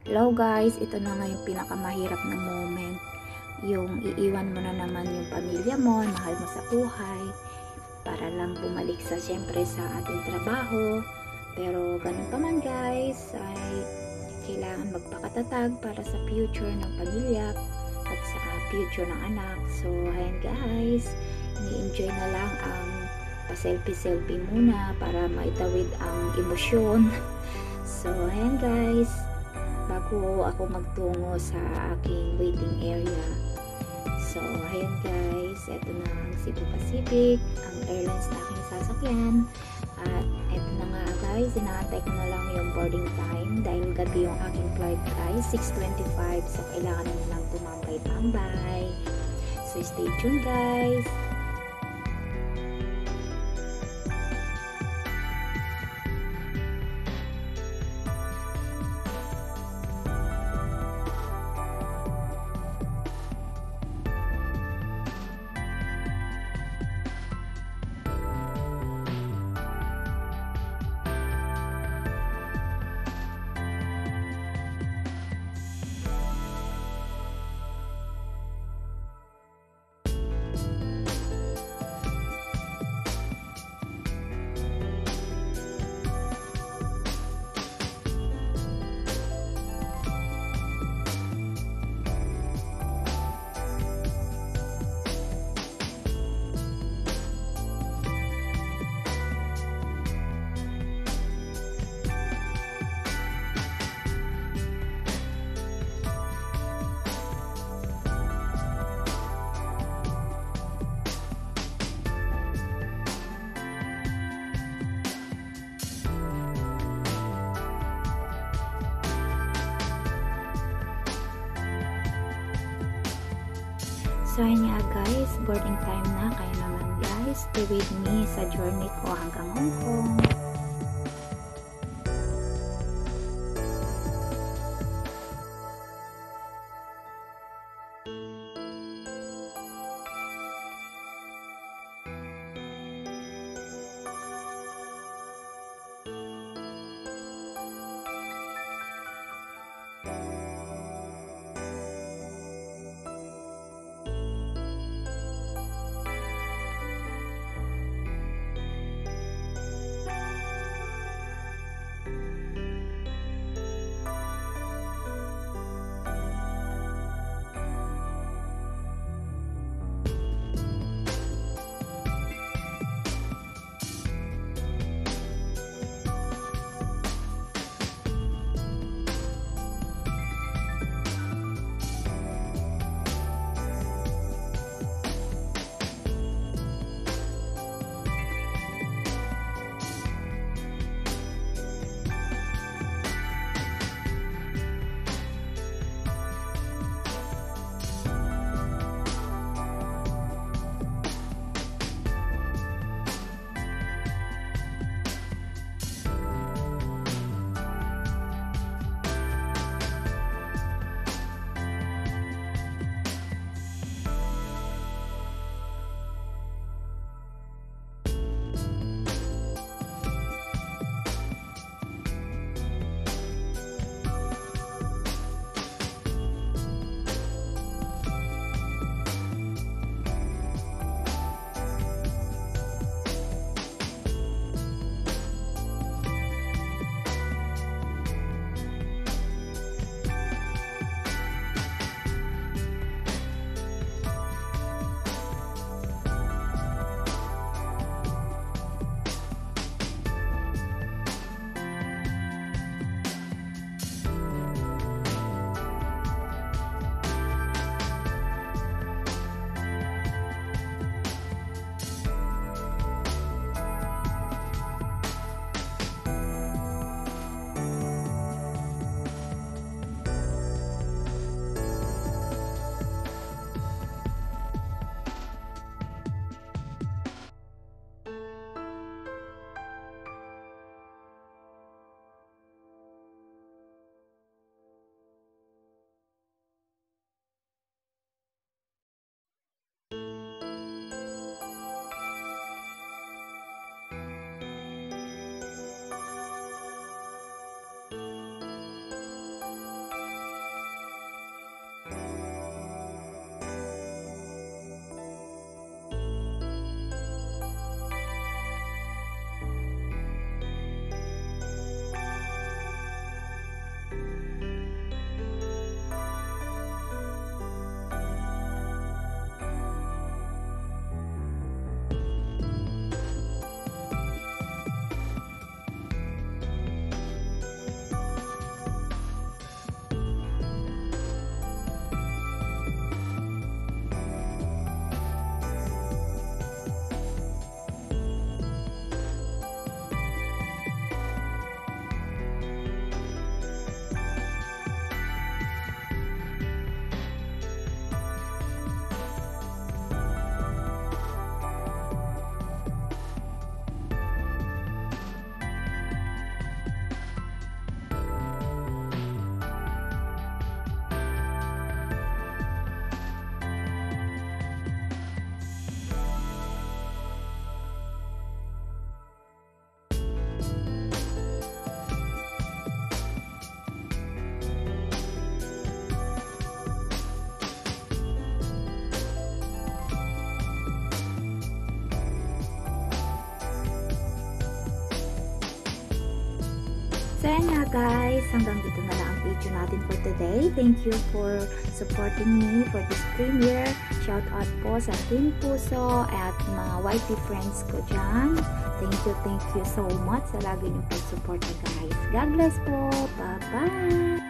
Hello guys, ito na nga yung pinakamahirap na moment. Yung iiwan mo na naman yung pamilya mo, mahal mo sa buhay, para lang bumalik sa syempre sa ating trabaho. Pero ganun pa man guys, ay kailangan magpakatatag para sa future ng pamilya at sa future ng anak. So, ayan guys, ni-enjoy na lang ang pa-selfie-selfie muna para maitawid ang emosyon. So, ayan guys, bago ako magtungo sa aking waiting area. So, ayan guys, eto na ang Cebu Pacific, ang airlines na aking sasakyan. At eto na nga guys, inaantay ko na lang yung boarding time dahil gabi yung aking flight guys, 6.25. So, kailangan na lang tumambay-tambay. So, stay tuned guys. Yun nga guys, boarding time na. Kaya naman guys, stay with me sa journey ko hanggang Hong Kong. Nga guys, hanggang dito na lang ang video natin for today. Thank you for supporting me for this premiere. Shout out po sa Team Puso at mga YT friends ko dyan. Thank you, thank you so much sa lagi niyong pag-support guys. God bless po. Bye-bye!